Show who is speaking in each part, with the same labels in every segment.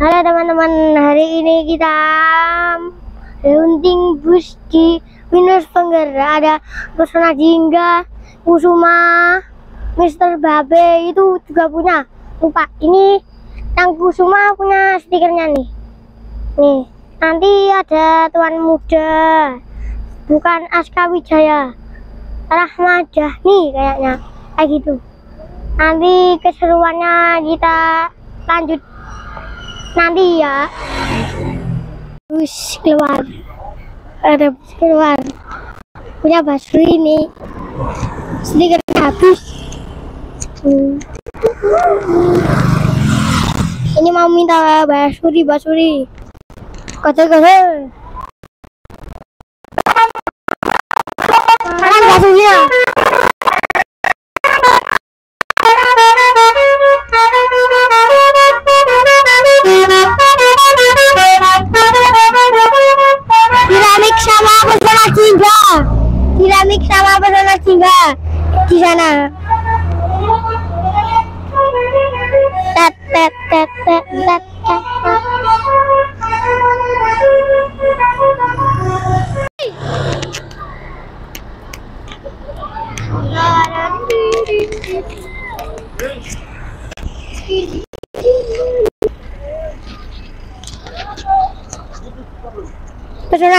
Speaker 1: Halo teman-teman, hari ini kita hunting bus di Windows Penggera ada Persona Jingga, Kusuma, Mister Babe itu juga punya. Lupa, ini yang Kusuma punya stikernya nih. Nih, nanti ada Tuan Muda, bukan Aska Wijaya, Rahmadah nih kayaknya, kayak gitu. Nanti keseruannya kita lanjut nanti ya. Bus keluar. Ada keluar. Punya basuri ini. Sedikit habis. Ini mau minta basuri basuri. Kata kata basurinya di sana. Tet tet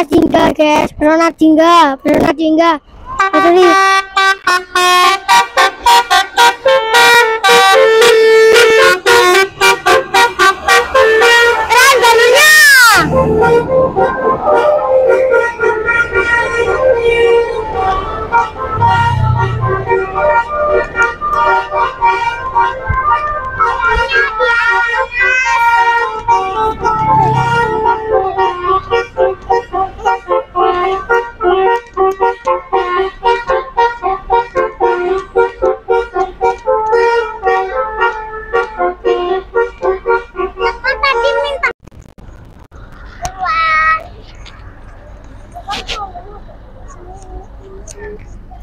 Speaker 1: jingga guys, pesona jingga, pesona jingga. Keren barunya. Tadi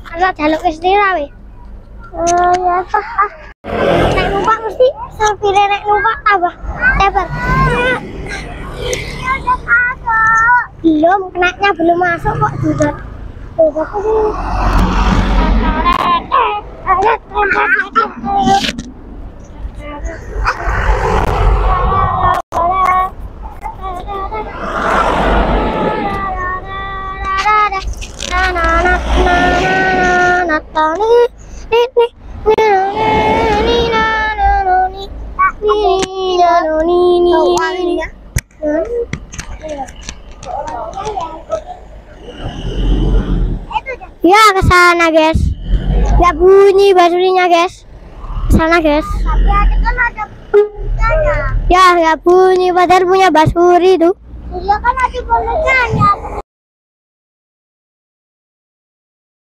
Speaker 1: Ada jaluk ke sini rawe. Eh ya ah. Nek numpak mesti sopire nek numpak tambah tebar. Belum, kenaknya belum masuk kok juga. Tuh, aku sih. Ya ke sana guys. Ya bunyi basurinya guys. Ke sana guys. Ya nggak bunyi padahal punya basuri tuh.
Speaker 2: Iya kan ada.